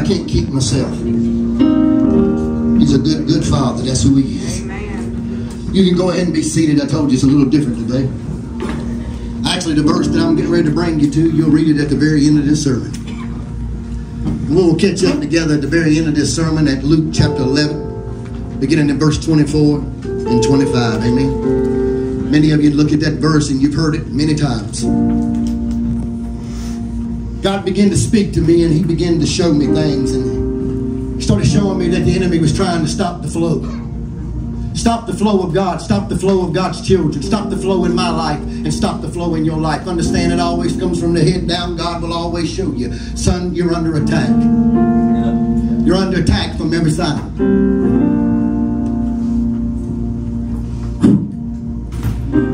I can't keep myself. He's a good, good father. That's who he is. Amen. You can go ahead and be seated. I told you it's a little different today. Actually, the verse that I'm getting ready to bring you to, you'll read it at the very end of this sermon. We'll catch up together at the very end of this sermon at Luke chapter 11, beginning in verse 24 and 25. Amen. Many of you look at that verse and you've heard it many times. God began to speak to me and he began to show me things and he started showing me that the enemy was trying to stop the flow. Stop the flow of God. Stop the flow of God's children. Stop the flow in my life and stop the flow in your life. Understand it always comes from the head down. God will always show you. Son, you're under attack. You're under attack from every side.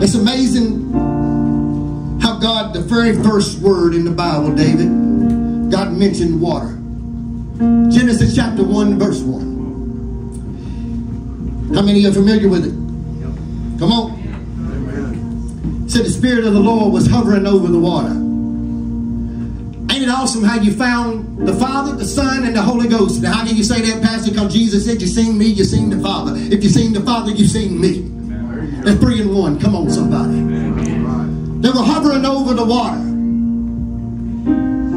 It's amazing God, the very first word in the Bible, David, God mentioned water. Genesis chapter 1, verse 1. How many are familiar with it? Come on. Said the Spirit of the Lord was hovering over the water. Ain't it awesome how you found the Father, the Son, and the Holy Ghost? Now, how can you say that, Pastor? Because Jesus said, You seen me, you seen the Father. If you seen the Father, you seen me. That's three in one. Come on, somebody. They were hovering over the water.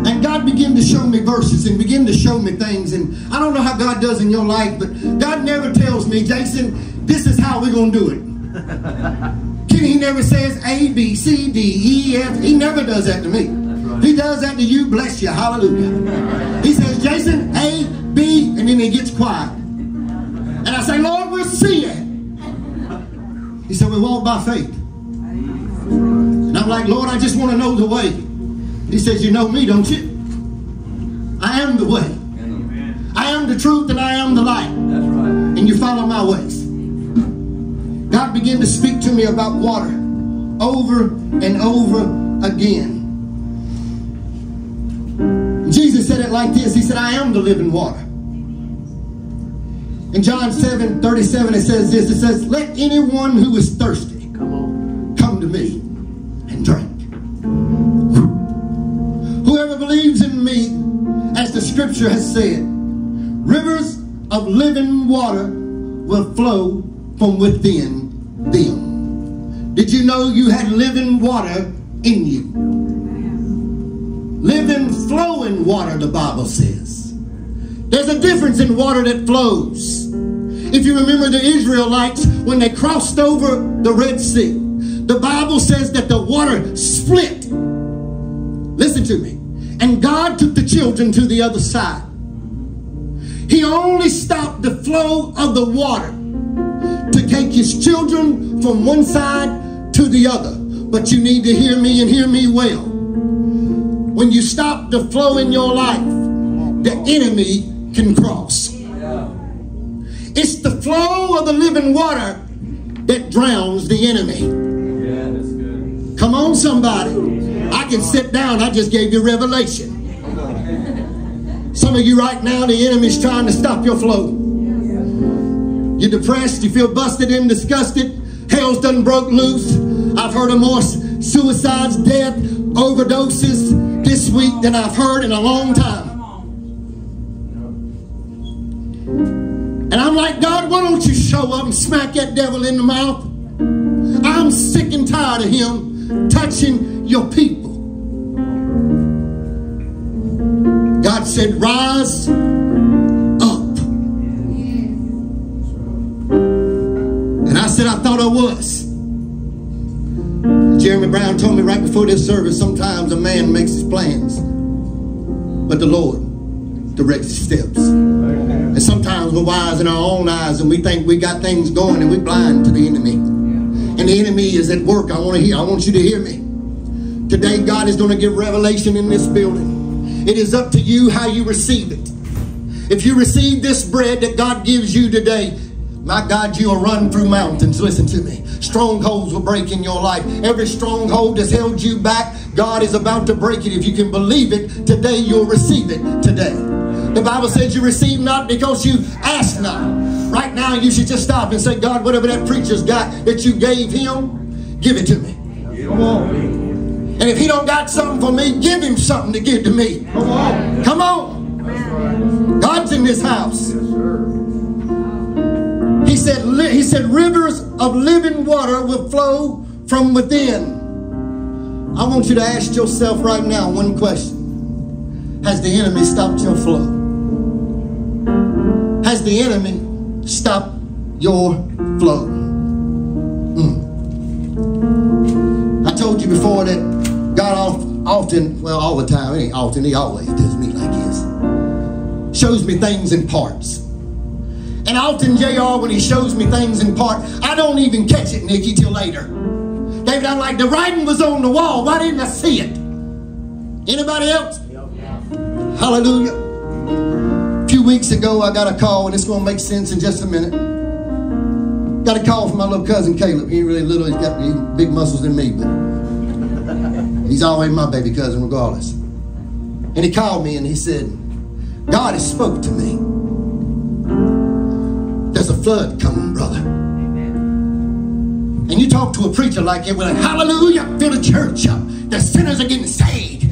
And God began to show me verses and begin to show me things. And I don't know how God does in your life, but God never tells me, Jason, this is how we're going to do it. He never says A, B, C, D, E, F. He never does that to me. He does that to you, bless you, hallelujah. He says, Jason, A, B, and then he gets quiet. And I say, Lord, we'll see it. He said, we walk by faith. Like, Lord, I just want to know the way. He says, you know me, don't you? I am the way. I am the truth and I am the light. That's right. And you follow my ways. God began to speak to me about water over and over again. Jesus said it like this. He said, I am the living water. In John 7, 37, it says this. It says, Let anyone who is thirsty Come on. come to me scripture has said, rivers of living water will flow from within them. Did you know you had living water in you? Living, flowing water, the Bible says. There's a difference in water that flows. If you remember the Israelites, when they crossed over the Red Sea, the Bible says that the water split. Listen to me. And God took the children to the other side. He only stopped the flow of the water to take his children from one side to the other. But you need to hear me and hear me well. When you stop the flow in your life, the enemy can cross. It's the flow of the living water that drowns the enemy. Yeah, that's good. Come on, somebody. I can sit down. I just gave you revelation. Some of you right now, the enemy's trying to stop your flow. You're depressed. You feel busted and disgusted. Hell's done broke loose. I've heard of more suicides, death, overdoses this week than I've heard in a long time. And I'm like, God, why don't you show up and smack that devil in the mouth? I'm sick and tired of him touching your people. God said, rise up. And I said, I thought I was. Jeremy Brown told me right before this service, sometimes a man makes his plans, but the Lord directs his steps. And sometimes we're wise in our own eyes and we think we got things going and we're blind to the enemy. And the enemy is at work. I want to hear, I want you to hear me. Today, God is going to give revelation in this building. It is up to you how you receive it. If you receive this bread that God gives you today, my God, you will run through mountains. Listen to me. Strongholds will break in your life. Every stronghold that's held you back, God is about to break it. If you can believe it, today you'll receive it today. The Bible says you receive not because you ask not. Right now, you should just stop and say, God, whatever that preacher's got that you gave him, give it to me. And if he don't got something for me, give him something to give to me. Come on. Come on. God's in this house. He said, he said, rivers of living water will flow from within. I want you to ask yourself right now one question. Has the enemy stopped your flow? Has the enemy stopped your flow? Mm. I told you before that God often, well, all the time, it ain't often, he always does me like this. Shows me things in parts. And often, JR, when he shows me things in part, I don't even catch it, Nikki, till later. David, I'm like, the writing was on the wall. Why didn't I see it? Anybody else? Hallelujah. A few weeks ago, I got a call, and it's going to make sense in just a minute. Got a call from my little cousin Caleb. He ain't really little, he's got big muscles than me, but he's always my baby cousin regardless. And he called me and he said, God has spoke to me. There's a flood coming, brother. And you talk to a preacher like it, like, hallelujah, fill the church up. The sinners are getting saved.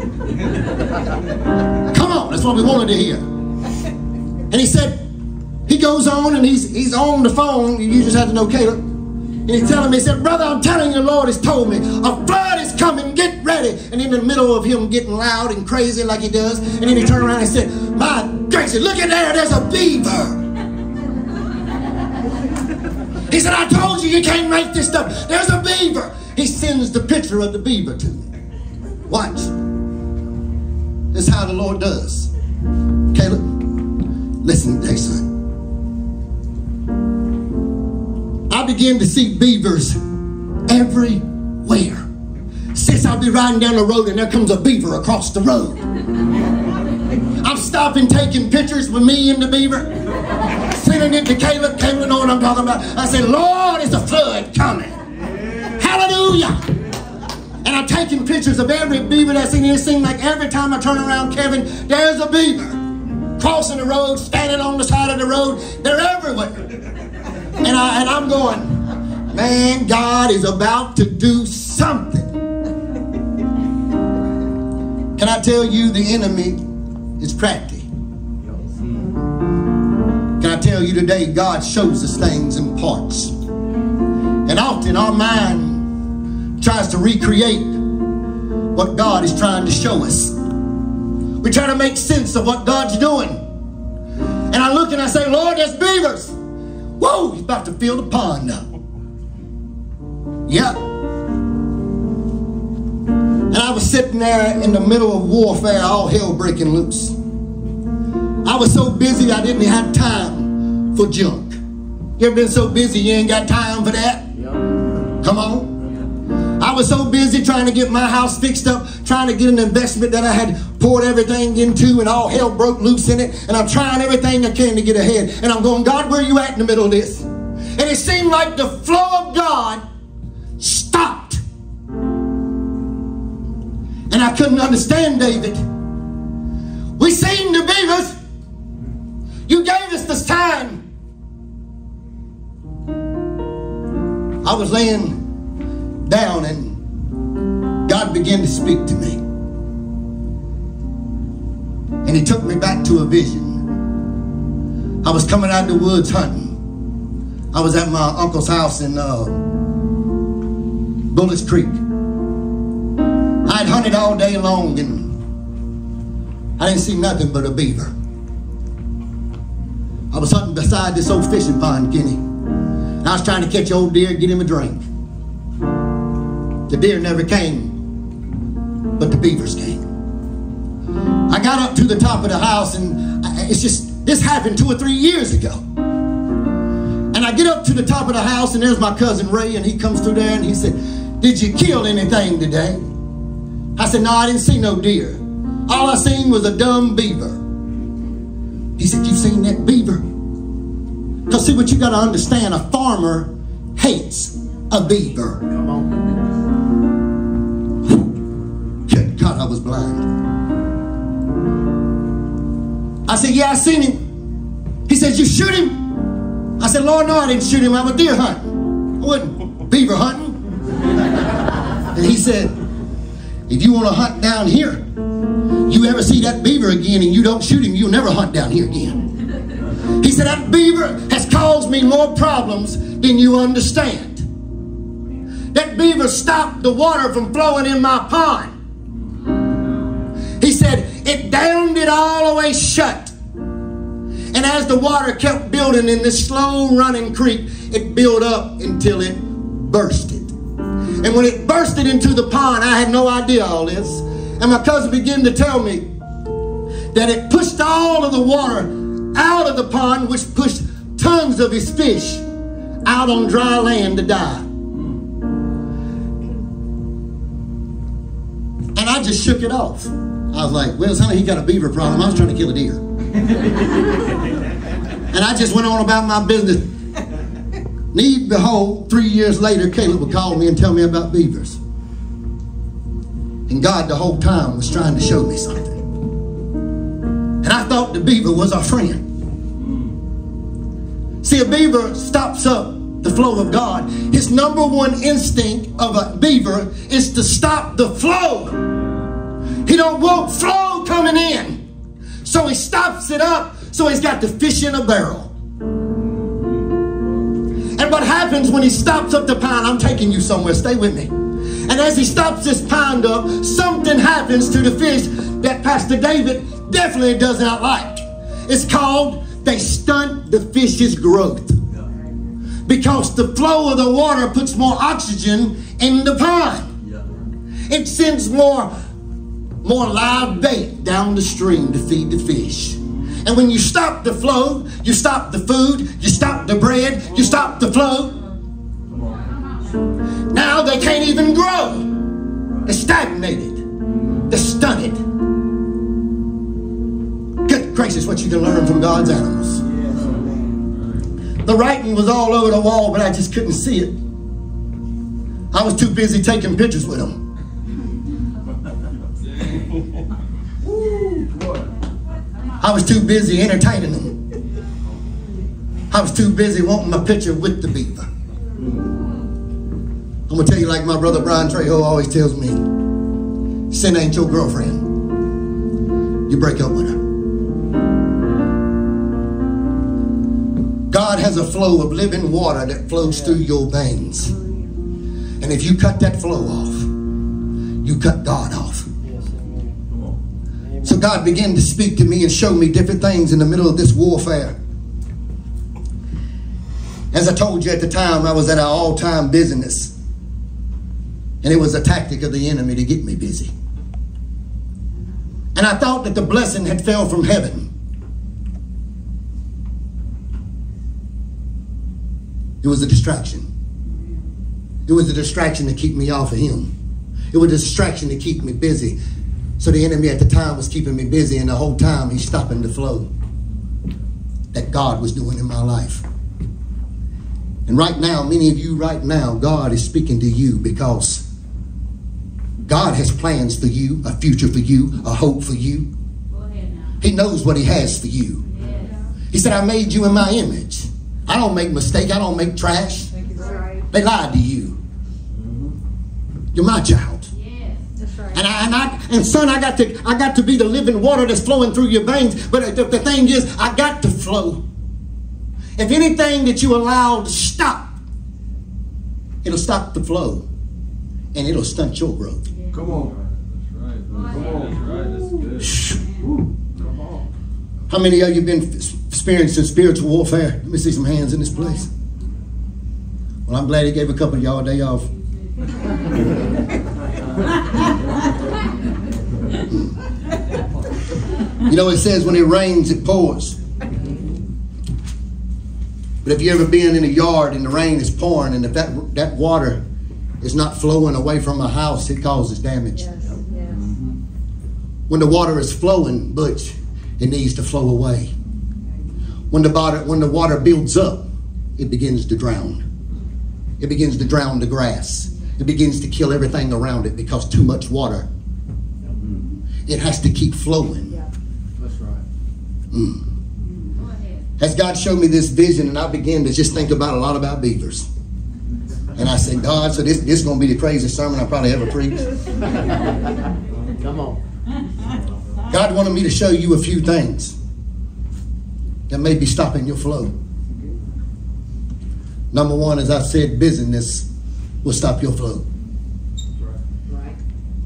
Come on, that's what we wanted to hear. And he said, he goes on and he's he's on the phone. You just have to know Caleb. And he's telling me, he said, Brother, I'm telling you, the Lord has told me, a flood is coming, get ready. And in the middle of him getting loud and crazy like he does, and then he turned around and said, My gracious, look at there, there's a beaver. He said, I told you you can't make this stuff. There's a beaver. He sends the picture of the beaver to me. Watch. This is how the Lord does. Caleb, listen next son. Begin to see beavers everywhere. Since I'll be riding down the road and there comes a beaver across the road. I'm stopping taking pictures with me and the beaver sending it to Caleb. Caleb know what I'm talking about. I said, Lord, it's a flood coming. Hallelujah. And I'm taking pictures of every beaver that's in here. It seems like every time I turn around, Kevin, there's a beaver crossing the road, standing on the side of the road. They're everywhere. And, I, and I'm going, man, God is about to do something. Can I tell you the enemy is crafty? Can I tell you today, God shows us things in parts. And often our mind tries to recreate what God is trying to show us. We try to make sense of what God's doing. And I look and I say, Lord, there's beavers. Whoa, he's about to fill the pond up. Yep. And I was sitting there in the middle of warfare, all hell breaking loose. I was so busy I didn't have time for junk. You ever been so busy you ain't got time for that? Yep. Come on. Was so busy trying to get my house fixed up, trying to get an investment that I had poured everything into, and all hell broke loose in it. And I'm trying everything I can to get ahead. And I'm going, God, where are you at in the middle of this? And it seemed like the flow of God stopped. And I couldn't understand David. We seem to be beavers. You gave us this time. I was laying down and God began to speak to me. And he took me back to a vision. I was coming out of the woods hunting. I was at my uncle's house in uh, Bullets Creek. I'd hunted all day long and I didn't see nothing but a beaver. I was hunting beside this old fishing pond, Kenny. And I was trying to catch old deer, get him a drink. The deer never came, but the beavers came. I got up to the top of the house, and it's just, this happened two or three years ago. And I get up to the top of the house, and there's my cousin Ray, and he comes through there, and he said, Did you kill anything today? I said, No, I didn't see no deer. All I seen was a dumb beaver. He said, You seen that beaver? Because see what you got to understand, a farmer hates a beaver. Come on. Good God, I was blind. I said, Yeah, I seen him. He said, You shoot him? I said, Lord, no, I didn't shoot him. I'm a deer hunting. I wasn't beaver hunting. And he said, If you want to hunt down here, You ever see that beaver again and you don't shoot him, you'll never hunt down here again. He said, That beaver has caused me more problems than you understand. That beaver stopped the water from flowing in my pond. He said, It dammed it all the way shut. And as the water kept building in this slow running creek, it built up until it bursted. And when it bursted into the pond, I had no idea all this. And my cousin began to tell me that it pushed all of the water out of the pond, which pushed tons of his fish out on dry land to die. And I just shook it off. I was like, well, honey, he got a beaver problem. I was trying to kill a deer. and I just went on about my business. Need behold, three years later, Caleb would call me and tell me about beavers. And God, the whole time, was trying to show me something. And I thought the beaver was our friend. See, a beaver stops up the flow of God. His number one instinct of a beaver is to stop the flow. Don't want flow coming in. So he stops it up so he's got the fish in a barrel. And what happens when he stops up the pond? I'm taking you somewhere. Stay with me. And as he stops this pond up, something happens to the fish that Pastor David definitely does not like. It's called they stunt the fish's growth. Because the flow of the water puts more oxygen in the pond. It sends more, more live bait down the stream to feed the fish. And when you stop the flow, you stop the food, you stop the bread, you stop the flow. Now they can't even grow. They're stagnated. They're stunted. Good gracious, what you can learn from God's animals. The writing was all over the wall, but I just couldn't see it. I was too busy taking pictures with them. I was too busy entertaining them. I was too busy wanting my picture with the beaver. I'm gonna tell you like my brother Brian Trejo always tells me, sin ain't your girlfriend. You break up with her. God has a flow of living water that flows through your veins. And if you cut that flow off, you cut God off. So God began to speak to me and show me different things in the middle of this warfare. As I told you at the time, I was at an all time busyness. And it was a tactic of the enemy to get me busy. And I thought that the blessing had fell from heaven. It was a distraction. It was a distraction to keep me off of him. It was a distraction to keep me busy. So the enemy at the time was keeping me busy, and the whole time he's stopping the flow that God was doing in my life. And right now, many of you right now, God is speaking to you because God has plans for you, a future for you, a hope for you. He knows what He has for you. He said, I made you in my image. I don't make mistakes. I don't make trash. They lied to you. You're my child. And I, and I and son, I got to I got to be the living water that's flowing through your veins. But the, the thing is, I got to flow. If anything that you allow to stop, it'll stop the flow, and it'll stunt your growth. Come on. That's right. Come on. That's right. That's good. How many of you have been experiencing spiritual warfare? Let me see some hands in this place. Well, I'm glad he gave a couple of y'all a day off. You know, it says when it rains, it pours. But if you ever been in a yard and the rain is pouring and if that, that water is not flowing away from a house, it causes damage. Yes, yes. When the water is flowing, Butch, it needs to flow away. When the water, when the water builds up, it begins to drown. It begins to drown the grass. It begins to kill everything around it because too much water. It has to keep flowing. Yeah. That's right. Mm. As God showed me this vision, and I began to just think about a lot about beavers. And I said, God, so this, this is going to be the craziest sermon I probably ever preached. Come on. God wanted me to show you a few things that may be stopping your flow. Number one, as I said, busyness will stop your flow.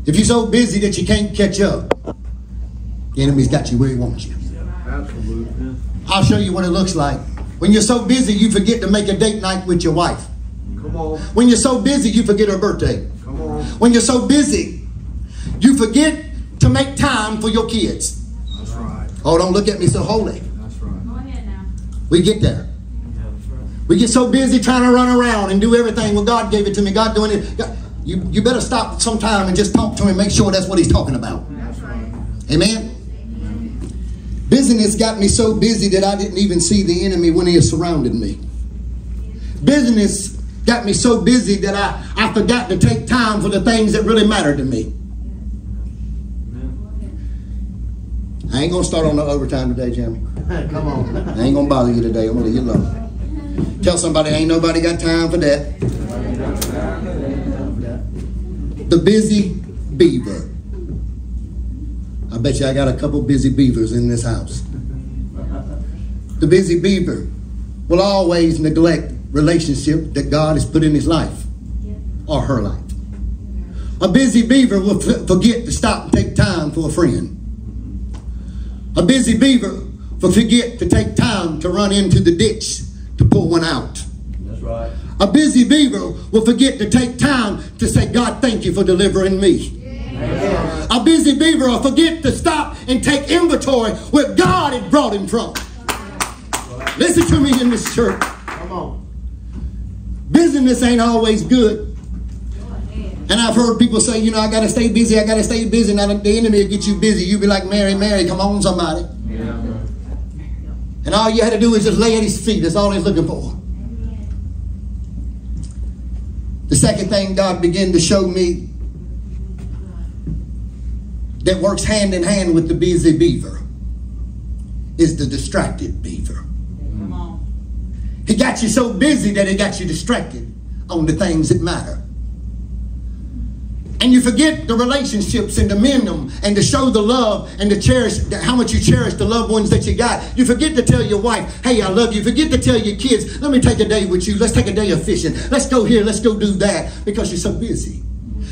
Right. If you're so busy that you can't catch up, the enemy's got you where he wants you. Absolutely. I'll show you what it looks like. When you're so busy, you forget to make a date night with your wife. Come on. When you're so busy, you forget her birthday. Come on. When you're so busy, you forget to make time for your kids. That's right. Oh, don't look at me so holy. That's right. Go ahead now. We get there. Yeah, that's right. We get so busy trying to run around and do everything. Well, God gave it to me. God doing it. God- you, you better stop sometime and just talk to him. Make sure that's what he's talking about. That's right. Amen. Business got me so busy that I didn't even see the enemy when he surrounded me. Business got me so busy that I, I forgot to take time for the things that really matter to me. I ain't gonna start on the overtime today, Jeremy. Come on. I ain't gonna bother you today. I'm gonna leave you alone. Tell somebody ain't nobody got time for that. The busy beaver. I bet you I got a couple busy beavers in this house. The busy beaver will always neglect relationship that God has put in his life or her life. A busy beaver will forget to stop and take time for a friend. A busy beaver will forget to take time to run into the ditch to pull one out. A busy beaver will forget to take time to say, God, thank you for delivering me. A busy beaver will forget to stop and take inventory where God had brought him from. Listen to me in this church. Come on. Business ain't always good. And I've heard people say, you know, I got to stay busy, I got to stay busy. Now the enemy will get you busy. You'll be like, Mary, Mary, come on, somebody. Yeah. And all you had to do is just lay at his feet. That's all he's looking for. The second thing God began to show me that works hand in hand with the busy beaver is the distracted beaver. Come on. He got you so busy that he got you distracted on the things that matter. And you forget the relationships and to mend them and to show the love and to cherish how much you cherish the loved ones that you got. You forget to tell your wife, hey, I love you. Forget to tell your kids, let me take a day with you. Let's take a day of fishing. Let's go here. Let's go do that because you're so busy.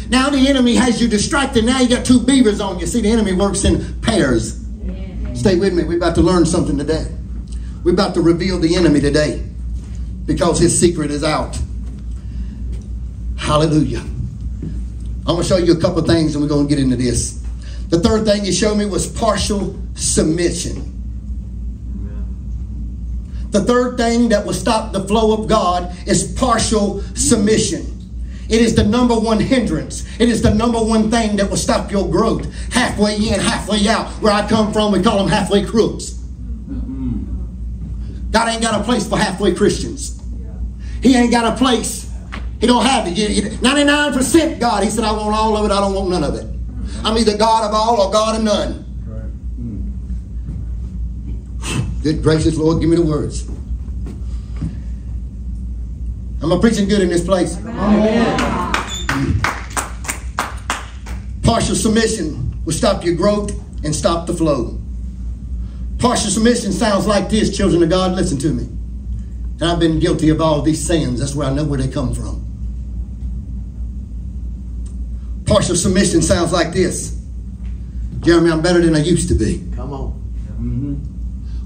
Now the enemy has you distracted. Now you got two beavers on you. See, the enemy works in pairs. Stay with me. We're about to learn something today. We're about to reveal the enemy today because his secret is out. Hallelujah. I'm going to show you a couple things and we're going to get into this. The third thing you showed me was partial submission. Amen. The third thing that will stop the flow of God is partial submission. It is the number one hindrance. It is the number one thing that will stop your growth. Halfway in, halfway out. Where I come from, we call them halfway crooks. Mm-hmm. God ain't got a place for halfway Christians. He ain't got a place. He don't have it. You- you- 99% God. He said, I want all of it. I don't want none of it. I'm either God of all or God of none. Good gracious Lord, give me the words. I'm I preaching good in this place? Partial submission will stop your growth and stop the flow. Partial submission sounds like this, children of God, listen to me. And I've been guilty of all these sins. That's where I know where they come from. Partial submission sounds like this. Jeremy, I'm better than I used to be. Come on. Mm-hmm.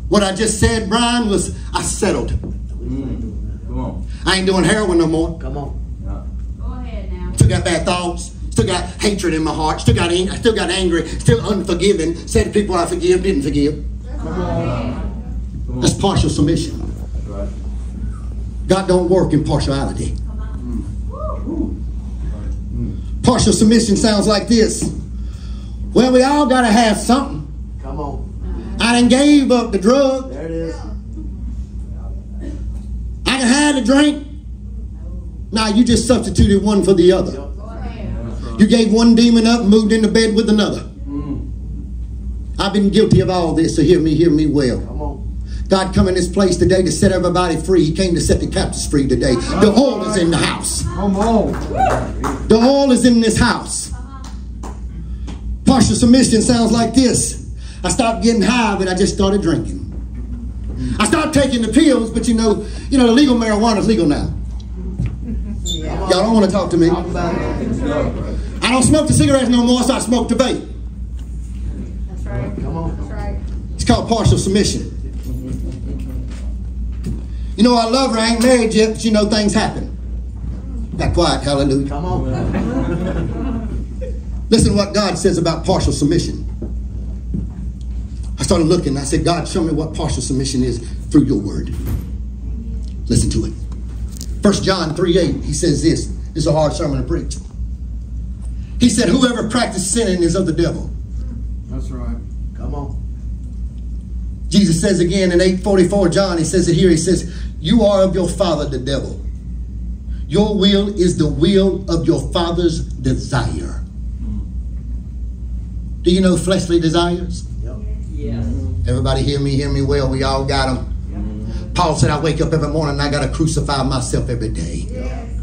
What I just said, Brian, was I settled. Come on. I ain't doing heroin no more. Come on. Yeah. Go ahead now. Still got bad thoughts. Still got hatred in my heart. Still got ang- still got angry. Still unforgiving. Said people I forgive didn't forgive. Come on. That's partial submission. Right. God don't work in partiality. Come on. Woo. Partial submission sounds like this. Well, we all gotta have something. Come on. I done gave up the drug. There it is. I can have the drink. Now you just substituted one for the other. Go ahead. That's right. You gave one demon up and moved into bed with another. Mm. I've been guilty of all this, so hear me, hear me well. Come on. God come in this place today to set everybody free. He came to set the captives free today. The oil is in the house. Come on. The oil is in this house. Partial submission sounds like this. I stopped getting high, but I just started drinking. I stopped taking the pills, but you know, you know, the legal marijuana is legal now. Y'all don't want to talk to me. I don't smoke the cigarettes no more, so I smoke the vape. That's right. Come on. That's right. It's called partial submission. You know, I love her. I ain't married yet, but you know, things happen. Got quiet, hallelujah. Come on. Listen to what God says about partial submission. I started looking. I said, God, show me what partial submission is through your word. Listen to it. 1 John 3 8, he says this. This is a hard sermon to preach. He said, Whoever practices sinning is of the devil. That's right. Come on. Jesus says again in 844 John, he says it here, he says, You are of your father, the devil. Your will is the will of your father's desire. Do you know fleshly desires? Yep. Mm-hmm. Everybody hear me, hear me well. We all got them. Mm-hmm. Paul said, I wake up every morning and I got to crucify myself every day.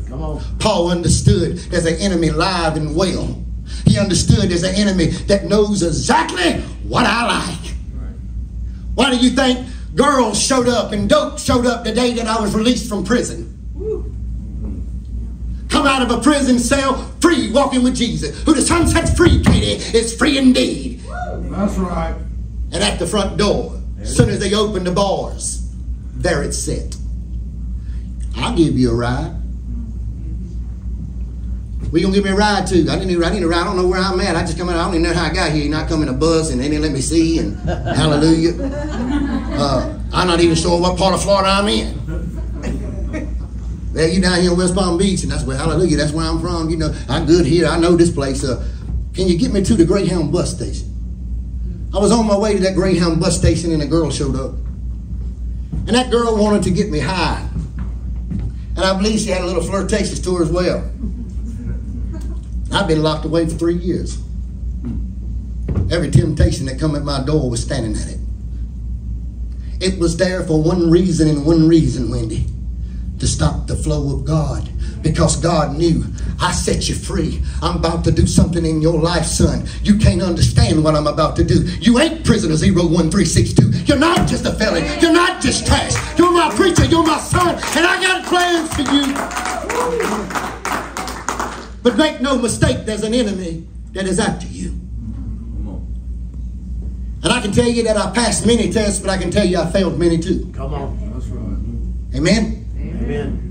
Come on. Paul understood there's an enemy live and well. He understood there's an enemy that knows exactly what I like. Why do you think girls showed up and dope showed up the day that I was released from prison? Come out of a prison cell free, walking with Jesus. Who the Son sets free, Katie, is free indeed. That's right. And at the front door, as soon as they open the bars, there it's set. I'll give you a ride. Where you gonna give me a ride to? I didn't even, I need a ride. I don't know where I'm at. I just come in. I don't even know how I got here. You're not coming a bus and they didn't let me see and hallelujah. Uh, I'm not even sure what part of Florida I'm in. Well, you down here in West Palm Beach, and that's where hallelujah, that's where I'm from. You know, I'm good here. I know this place. Uh, can you get me to the Greyhound bus station? I was on my way to that Greyhound bus station and a girl showed up. And that girl wanted to get me high. And I believe she had a little flirtatious to her as well. I've been locked away for three years. Every temptation that come at my door was standing at it. It was there for one reason and one reason, Wendy. To stop the flow of God. Because God knew I set you free. I'm about to do something in your life, son. You can't understand what I'm about to do. You ain't prisoner 01362. You're not just a felon. You're not just trash. You're my preacher. You're my son. And I got plans for you. But make no mistake, there's an enemy that is after you. And I can tell you that I passed many tests, but I can tell you I failed many too. Come on. That's right. Amen? Amen.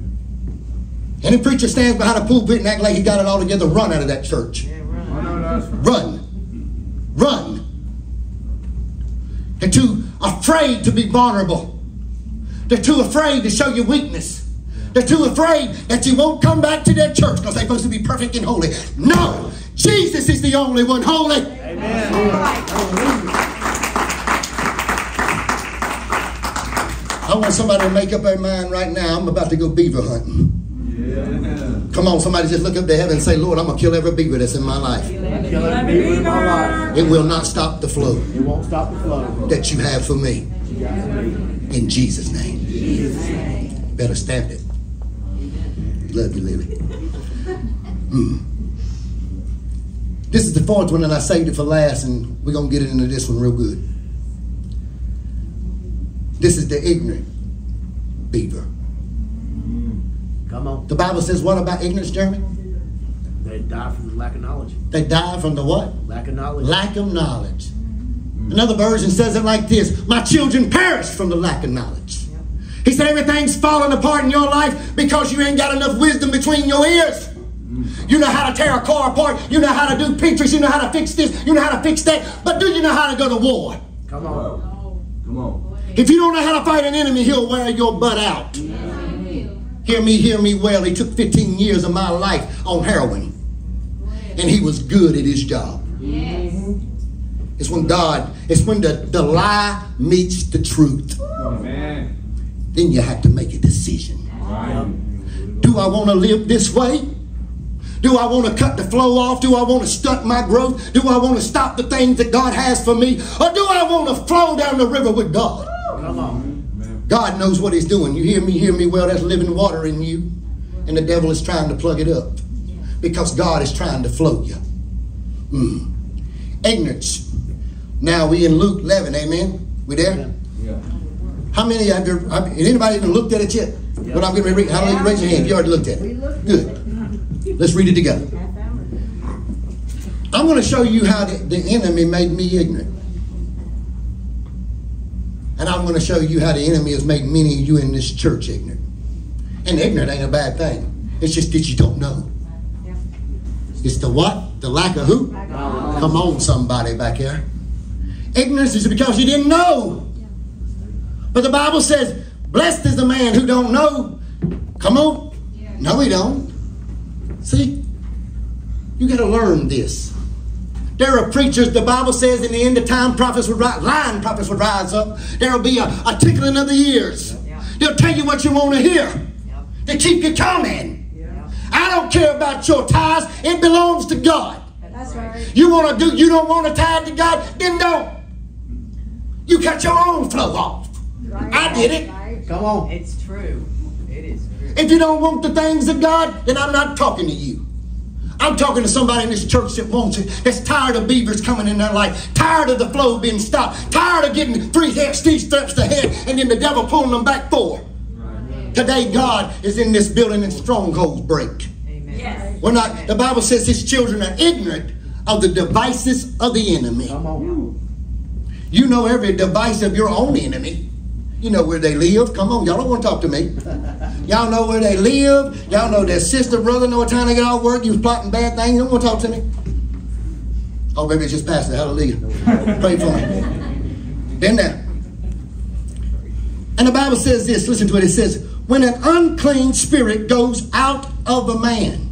Any preacher stands behind a pulpit and act like he got it all together, run out of that church. Yeah, I right. know that's right. Run. Run. They're too afraid to be vulnerable. They're too afraid to show your weakness. They're too afraid that you won't come back to their church because they're supposed to be perfect and holy. No. Jesus is the only one holy. Amen. I want somebody to make up their mind right now. I'm about to go beaver hunting. Yeah. Come on, somebody just look up to heaven and say, Lord, I'm going to kill every beaver that's in my life. Kill every beaver in my life. It will not stop the flow It won't stop the flow. that you have for me. Me. In Jesus' name. Jesus' name. Better stamp it. Love you, Lily. Mm. This is the fourth one, and I saved it for last, and we're going to get into this one real good. This is the ignorant beaver. Come on. The Bible says what about ignorance, Jeremy? They die from the lack of knowledge. They die from the what? Lack of knowledge. Lack of knowledge. Another version says it like this My children perish from the lack of knowledge. He said everything's falling apart in your life because you ain't got enough wisdom between your ears. You know how to tear a car apart. You know how to do pictures. You know how to fix this. You know how to fix that. But do you know how to go to war? Come on. Come on. If you don't know how to fight an enemy, he'll wear your butt out. Hear me, hear me well. He took 15 years of my life on heroin. And he was good at his job. Yes. It's when God, it's when the, the lie meets the truth. Amen. Then you have to make a decision. Right. Do I want to live this way? Do I want to cut the flow off? Do I want to stunt my growth? Do I want to stop the things that God has for me? Or do I want to flow down the river with God? Come on. God knows what He's doing. You hear me, hear me well. That's living water in you. And the devil is trying to plug it up because God is trying to flow you. Mm. Ignorance Now we in Luke 11, amen? We there? Yeah. How many have you, have anybody even looked at it yet? Yeah. What I'm going to read, how many raise your hand if you already looked at We it? Good. Let's read it together. I'm going to show you how the, the enemy made me ignorant. And I'm going to show you how the enemy has made many of you in this church ignorant. And ignorant ain't a bad thing. It's just that you don't know. It's the what? The lack of who? Come on, somebody back here. Ignorance is because you didn't know. But the Bible says, blessed is the man who don't know. Come on. No, we don't. See? You got to learn this. There are preachers, the Bible says in the end of time, prophets would rise, lying prophets would rise up. There will be a, a tickling of the ears. Yeah. They'll tell you what you want to hear. Yep. They keep you coming. Yep. I don't care about your tithes. It belongs to God. That's right. You want to do, you don't want to tithe to God, then don't. You cut your own flow off. Right. I did it. Come on. It's true. It is true. If you don't want the things of God, then I'm not talking to you. I'm talking to somebody in this church that wants it, that's tired of beavers coming in their life, tired of the flow being stopped, tired of getting three head, three steps ahead, and then the devil pulling them back four. Today, God is in this building and strongholds break. Amen. Yes. We're not, the Bible says his children are ignorant of the devices of the enemy. Come on. You know every device of your own enemy. You know where they live. Come on, y'all don't want to talk to me. Y'all know where they live. Y'all know their sister, brother, know what time they get off work. You was plotting bad things. You don't want to talk to me. Oh, maybe it's just Pastor. Hallelujah. Pray for me. Been there. And the Bible says this. Listen to it. It says, when an unclean spirit goes out of a man,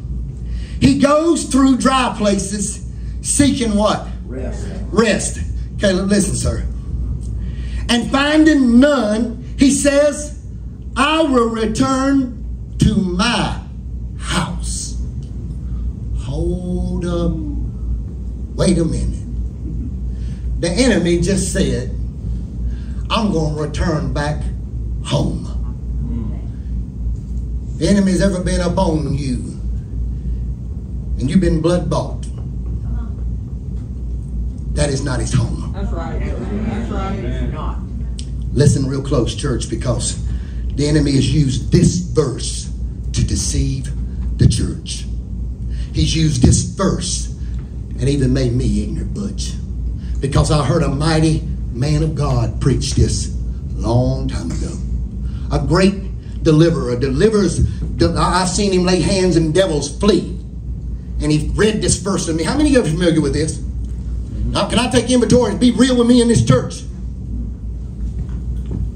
he goes through dry places seeking what? Rest. rest. Okay, listen, sir. And finding none, he says, I will return to my house. Hold up. Wait a minute. The enemy just said, I'm going to return back home. The enemy's ever been up on you, and you've been blood bought. That is not his home. That's right. That's right. It's not. Listen real close, church, because the enemy has used this verse to deceive the church. He's used this verse and even made me ignorant, Butch. Because I heard a mighty man of God preach this long time ago. A great deliverer delivers. I've seen him lay hands and devils flee. And he read this verse to me. How many of you are familiar with this? Now, can I take inventory and be real with me in this church?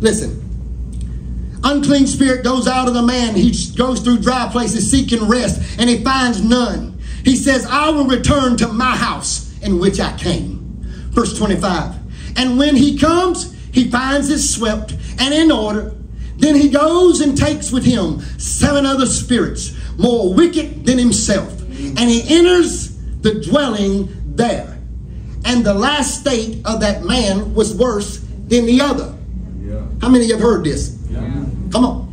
Listen. Unclean spirit goes out of the man. He goes through dry places seeking rest, and he finds none. He says, I will return to my house in which I came. Verse 25. And when he comes, he finds it swept and in order. Then he goes and takes with him seven other spirits, more wicked than himself. And he enters the dwelling there. And the last state of that man was worse than the other. Yeah. How many of you have heard this? Yeah. Come on.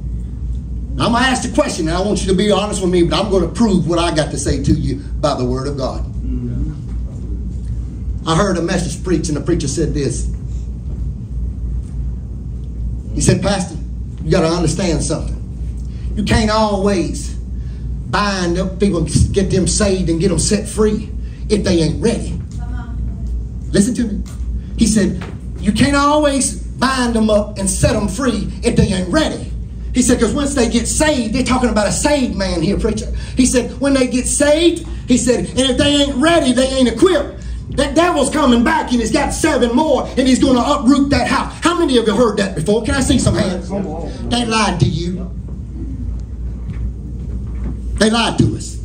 I'm going to ask the question, and I want you to be honest with me, but I'm going to prove what I got to say to you by the Word of God. Mm-hmm. I heard a message preached, and the preacher said this. He said, Pastor, you got to understand something. You can't always bind up people, get them saved, and get them set free if they ain't ready. Listen to me. He said, You can't always bind them up and set them free if they ain't ready. He said, because once they get saved, they're talking about a saved man here, preacher. He said, when they get saved, he said, and if they ain't ready, they ain't equipped. That devil's coming back and he's got seven more and he's going to uproot that house. How many of you heard that before? Can I see some hands? They lied to you. They lied to us.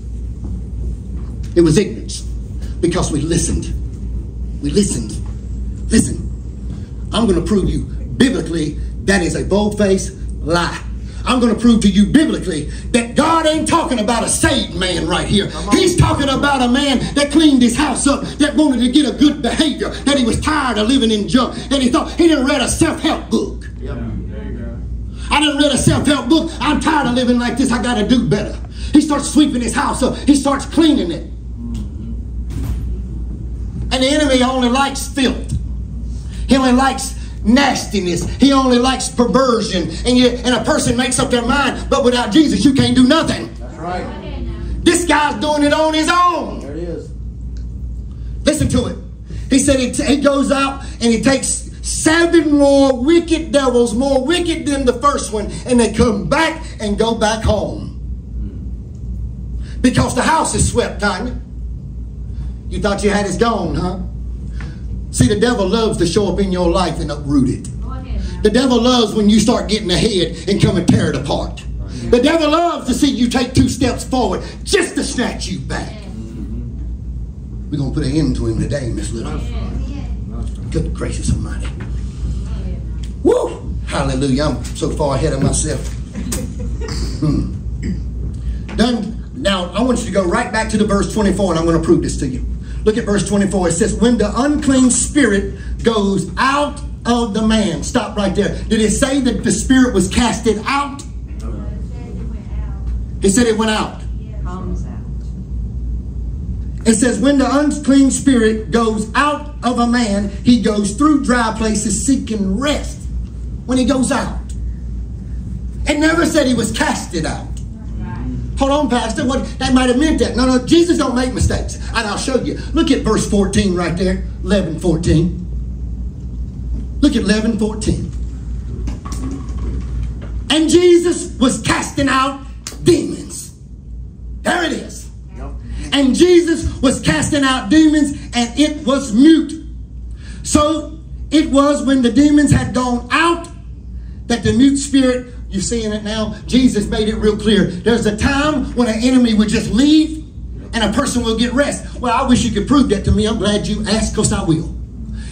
It was ignorance because we listened. We listened. Listen, I'm going to prove you biblically that is a bold-faced lie. I'm going to prove to you biblically that God ain't talking about a saved man right here. He's talking about a man that cleaned his house up, that wanted to get a good behavior, that he was tired of living in junk, that he thought he didn't read a self-help book. There. I didn't read a self-help book. I'm tired of living like this. I got to do better. He starts sweeping his house up. He starts cleaning it. And the enemy only likes filth. He only likes nastiness. He only likes perversion. And, you, and a person makes up their mind, but without Jesus, you can't do nothing. That's right. This guy's doing it on his own. There it is. Listen to it. He said he, he goes out and he takes seven more wicked devils, more wicked than the first one, and they come back and go back home. Hmm. Because the house is swept, Tanya. You thought you had it gone, huh? See, the devil loves to show up in your life and uproot it. Go ahead now. The devil loves when you start getting ahead and come and tear it apart. The devil loves to see you take two steps forward just to snatch you back. We're going to put an end to him today, Miss Little. Good gracious almighty. Woo! Hallelujah. I'm so far ahead of myself. Hmm. Done. Now, I want you to go right back to the verse 24, and I'm going to prove this to you. Look at verse 24. It says, When the unclean spirit goes out of the man. Stop right there. Did it say that the spirit was casted out? It said it went out. It says, when the unclean spirit goes out of a man, he goes through dry places seeking rest. When he goes out. It never said he was casted out. Hold on, Pastor. What that might have meant that. No, no, Jesus don't make mistakes. And I'll show you. Look at verse 14 right there. 11, 14. Look at 11, 14. And Jesus was casting out demons. There it is. And Jesus was casting out demons, and it was mute. So it was when the demons had gone out that the mute spirit, you're seeing it now, Jesus made it real clear. There's a time when an enemy would just leave and a person will get rest. Well, I wish you could prove that to me. I'm glad you asked, because I will.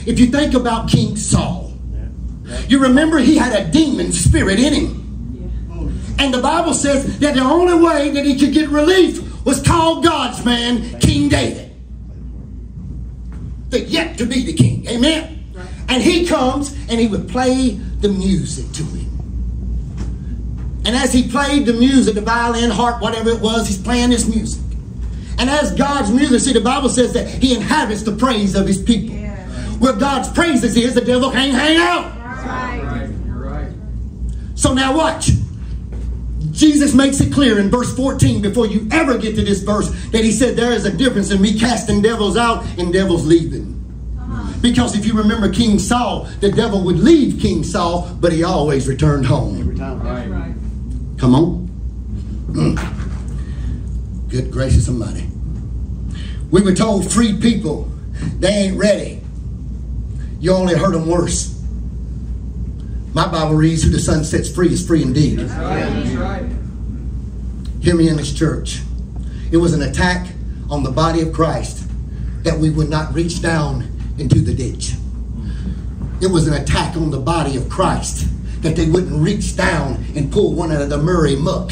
If you think about King Saul, you remember he had a demon spirit in him. And the Bible says that the only way that he could get relief was call God's man King David. The yet to be the king. Amen. And he comes and he would play the music to him. And as he played the music, the violin, harp, whatever it was, he's playing this music. And as God's music, see, the Bible says that he inhabits the praise of his people. Where God's praises is, the devil can't hang out. Right. You're right. So now watch. Jesus makes it clear in verse 14 before you ever get to this verse that he said there is a difference in me casting devils out and devils leaving. Uh-huh. Because if you remember King Saul, the devil would leave King Saul, but he always returned home. Every time. Right. Come on. Mm. Good gracious almighty. We were told free people, they ain't ready. You only hurt them worse. My Bible reads, who the Son sets free is free indeed. That's right. That's right. Hear me in this church. It was an attack on the body of Christ that we would not reach down into the ditch. It was an attack on the body of Christ that they wouldn't reach down and pull one out of the Murray muck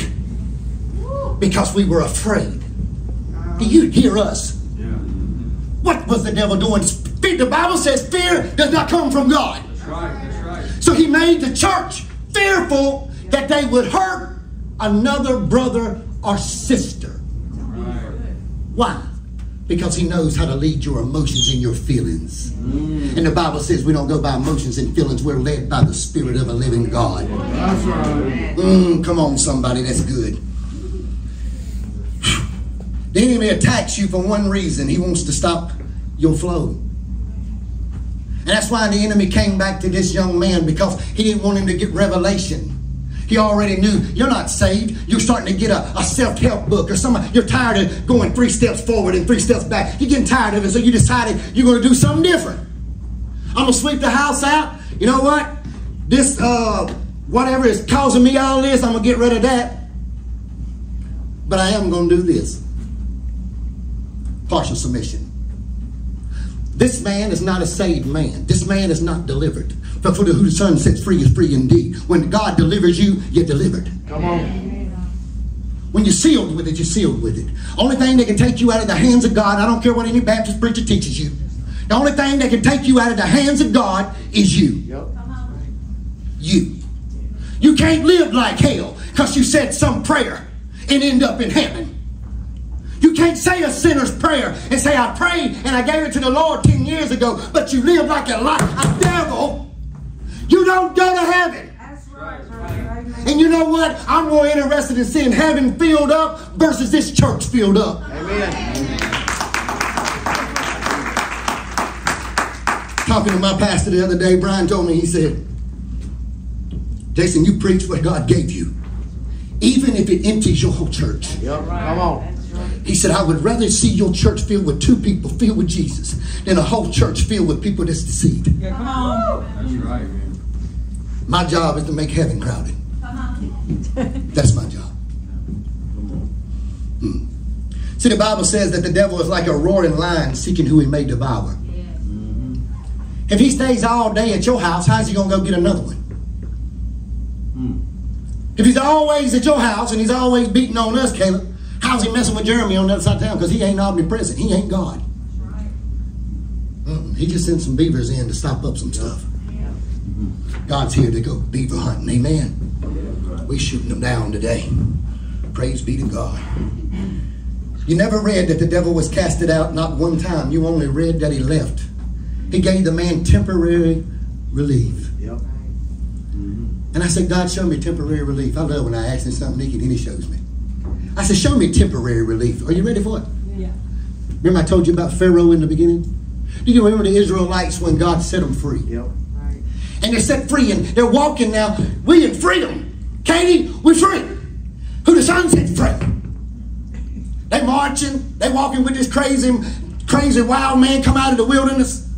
because we were afraid. Do you hear us? Yeah. What was the devil doing? Fear- The Bible says fear does not come from God. That's right. That's right. So he made the church fearful that they would hurt another brother or sister. Right. Why? Because he knows how to lead your emotions and your feelings. And the Bible says we don't go by emotions and feelings, we're led by the Spirit of a living God. That's right. Mm, come on, somebody, that's good. The enemy attacks you for one reason he wants to stop your flow. And that's why the enemy came back to this young man because he didn't want him to get revelation. He already knew you're not saved. You're starting to get a, a self help book or something. You're tired of going three steps forward and three steps back. You're getting tired of it, so you decided you're going to do something different. I'm going to sweep the house out. You know what? This, uh, whatever is causing me all this, I'm going to get rid of that. But I am going to do this partial submission. This man is not a saved man. This man is not delivered. But for the, who the Son sets free is free indeed. When God delivers you, you're delivered. Come on. When you're sealed with it, you're sealed with it. Only thing that can take you out of the hands of God, I don't care what any Baptist preacher teaches you. The only thing that can take you out of the hands of God is you. Yep. You. You can't live like hell because you said some prayer and end up in heaven. You can't say a sinner's prayer and say, I prayed and I gave it to the Lord 10 years ago, but you live like a, li- a devil. You don't go to heaven. That's right, brother. Amen. And you know what? I'm more interested in seeing heaven filled up versus this church filled up. Amen. Talking to my pastor the other day, Brian told me, he said, Jason, you preach what God gave you, even if it empties your whole church. Yep. Come on. He said, I would rather see your church filled with two people filled with Jesus than a whole church filled with people that's deceived. Yeah, come on. That's right, man. My job is to make heaven crowded. That's my job. Hmm. See, the Bible says that the devil is like a roaring lion seeking who he may devour. If he stays all day at your house, how's he going to go get another one? If he's always at your house and he's always beating on us, Caleb, how's he messing with Jeremy on the other side of town? Because he ain't omnipresent. He ain't God. He just sent some beavers in to stop up some stuff. God's here to go beaver hunting. Amen. We shooting them down today. Praise be to God. You never read that the devil was casted out not one time. You only read that he left. He gave the man temporary relief. Yep. Mm-hmm. And I said, God, show me temporary relief. I love when I ask him something, Nikki, and he shows me. I said, show me temporary relief. Are you ready for it? Yeah. Remember I told you about Pharaoh in the beginning? Do you remember the Israelites when God set them free? Yep. And they're set free and they're walking now. We in freedom. Katie, we're free. Who the Son set free. They marching. They walking with this crazy, crazy wild man come out of the wilderness.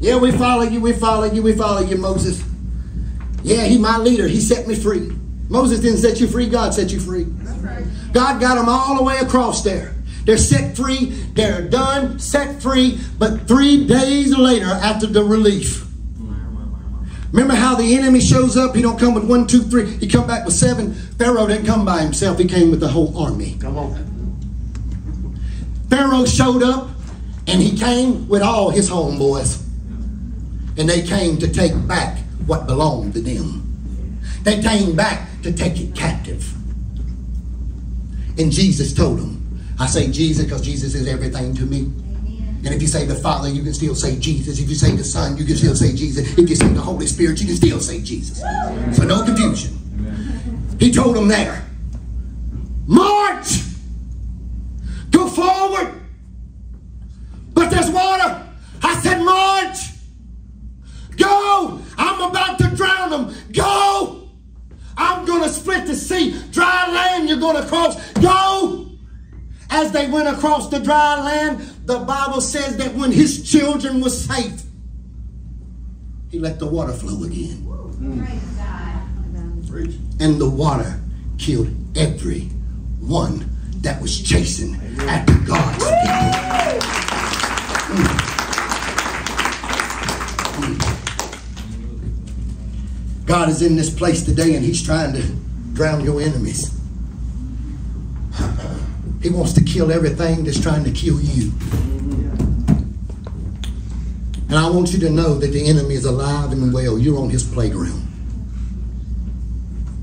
Yeah, we follow you. We follow you. We follow you, Moses. Yeah, he my leader. He set me free. Moses didn't set you free. God set you free. God got them all the way across there. They're set free. They're done, set free. But three days later, after the relief, remember how the enemy shows up? He don't come with one, two, three. He come back with seven. Pharaoh didn't come by himself. He came with the whole army. Come on. Pharaoh showed up, and he came with all his homeboys. And they came to take back what belonged to them. They came back to take it captive. And Jesus told them, I say Jesus because Jesus is everything to me. And if you say the Father, you can still say Jesus. If you say the Son, you can still say Jesus. If you say the Holy Spirit, you can still say Jesus. So no confusion. He told them there, march, go forward. But there's water. I said, march, go. I'm about to drown them. Go. I'm going to split the sea. Dry land, you're going to cross. Go. As they went across the dry land, the Bible says that when his children were safe, he let the water flow again. And the water killed every one that was chasing after God's people. Hmm. Hmm. God is in this place today and he's trying to drown your enemies. He wants to kill everything that's trying to kill you. And I want you to know that the enemy is alive and well. You're on his playground.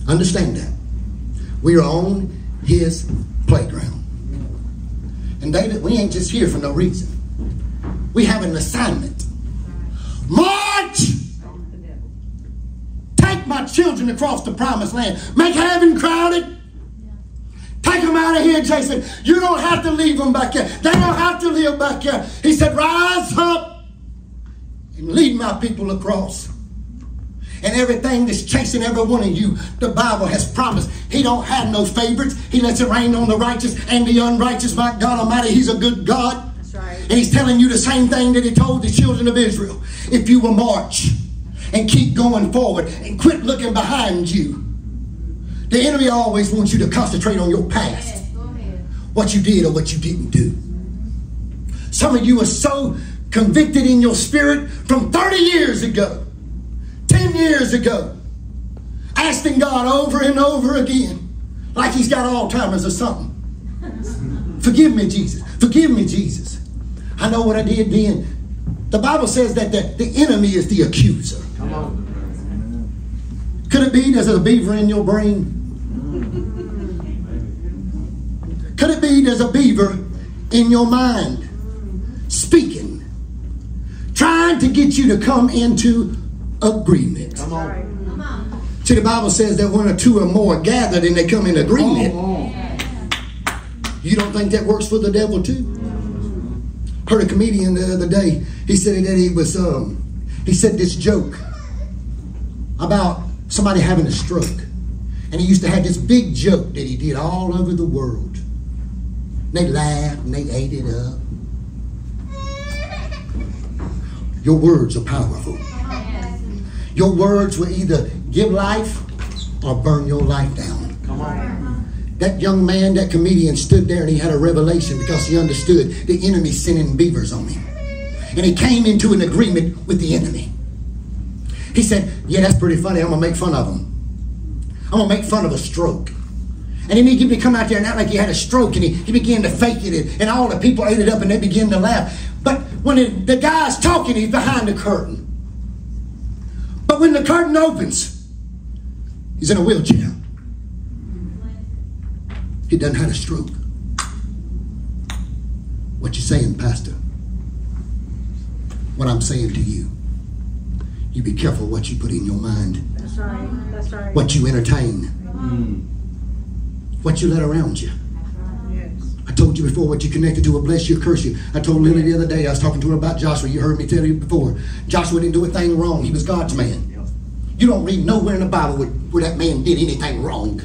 Understand that. We are on his playground. And David, we ain't just here for no reason. We have an assignment. March! Take my children across the promised land. Make heaven crowded. Them out of here, Jason. You don't have to leave them back here. They don't have to live back here. He said, Rise up and lead my people across. And everything that's chasing every one of you, the Bible has promised. He don't have no favorites. He lets it rain on the righteous and the unrighteous. My God Almighty, He's a good God. That's right. And he's telling you the same thing that he told the children of Israel. If you will march and keep going forward and quit looking behind you. The enemy always wants you to concentrate on your past, Yes, go ahead. what you did or what you didn't do. Some of you are so convicted in your spirit from 30 years ago, 10 years ago, asking God over and over again, like he's got Alzheimer's or something. Forgive me, Jesus. Forgive me, Jesus. I know what I did then. The Bible says that the, the enemy is the accuser. Come on. Could it be there's a beaver in your brain? Could it be there's a beaver in your mind, speaking, trying to get you to come into agreement. Come on. Come on. See, the Bible says that when a two or more are gathered and they come in agreement, you don't think that works for the devil too? Heard a comedian the other day. He said that he was um, he said this joke about somebody having a stroke. And he used to have this big joke that he did all over the world. They laughed and they ate it up. Your words are powerful. Your words will either give life or burn your life down. Come on. That young man, that comedian, stood there and he had a revelation because he understood the enemy sending beavers on him. And he came into an agreement with the enemy. He said, Yeah, that's pretty funny. I'm going to make fun of him. I'm going to make fun of a stroke. And he began to come out there and act like he had a stroke and he, he began to fake it. And, and all the people ate it up and they began to laugh. But when it, the guy's talking, he's behind the curtain. But when the curtain opens, he's in a wheelchair. He doesn't have a stroke. What you saying, Pastor? What I'm saying to you. You be careful what you put in your mind, That's right. That's right. what you entertain, what you let around you. Yes. I told you before what you connected to will bless you or curse you. I told Lily the other day, I was talking to her about Joshua. You heard me tell you before. Joshua didn't do a thing wrong. He was God's man. You don't read nowhere in the Bible where, where that man did anything wrong.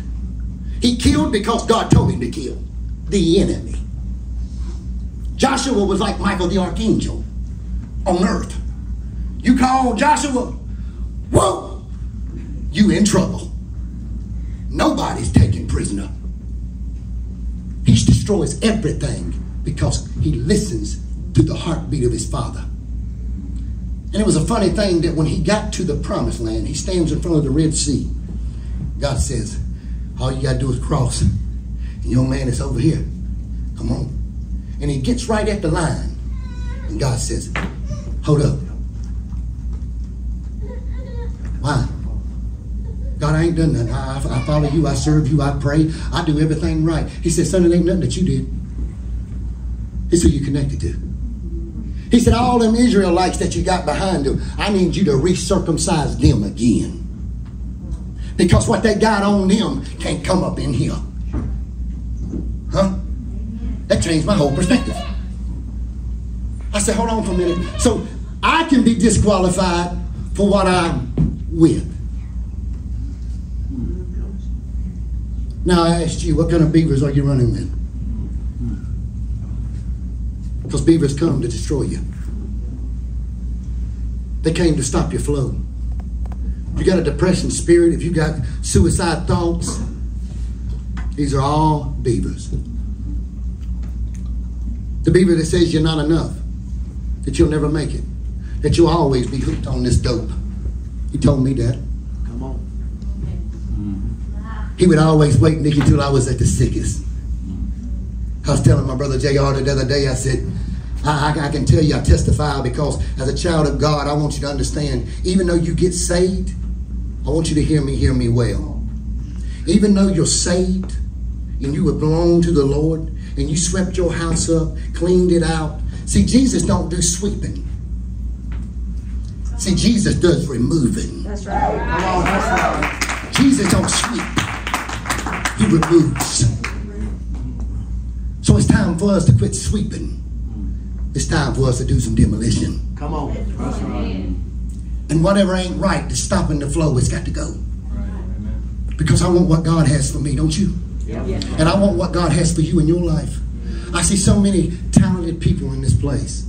He killed because God told him to kill the enemy. Joshua was like Michael the archangel on earth. You call Joshua, whoa, you in trouble. Nobody's taken prisoner. He destroys everything because he listens to the heartbeat of his father. And it was a funny thing that when he got to the promised land, he stands in front of the Red Sea. God says, All you got to do is cross. And your man is over here. Come on. And he gets right at the line. And God says, Hold up. Why? God, I ain't done nothing. I, I, I follow you. I serve you. I pray. I do everything right. He said, Son, it ain't nothing that you did. It's who you connected to. He said, All them Israelites that you got behind them, I need you to recircumcise them again. Because what they got on them can't come up in here. Huh? That changed my whole perspective. I said, Hold on for a minute. So I can be disqualified for what I'm with. Now I asked you, what kind of beavers are you running with? Because beavers come to destroy you. They came to stop your flow. If you got a depression spirit, if you got suicide thoughts, these are all beavers. The beaver that says you're not enough, that you'll never make it, that you'll always be hooked on this dope. He told me that. Come on. He would always wait Nicky till I was at the sickest. I was telling my brother Jr. the other day, I said, I, I, I can tell you, I testify because as a child of God, I want you to understand, even though you get saved, I want you to hear me, hear me well. Even though you're saved and you belong to the Lord and you swept your house up, cleaned it out. See, Jesus don't do sweeping. See, Jesus does removing. That's right. Oh, that's right. Jesus don't sweep. He removes. So it's time for us to quit sweeping. It's time for us to do some demolition. Come on. And whatever ain't right that's stopping the flow, it's got to go. Right. Amen. Because I want what God has for me, don't you? And I want what God has for you in your life. I see so many talented people in this place,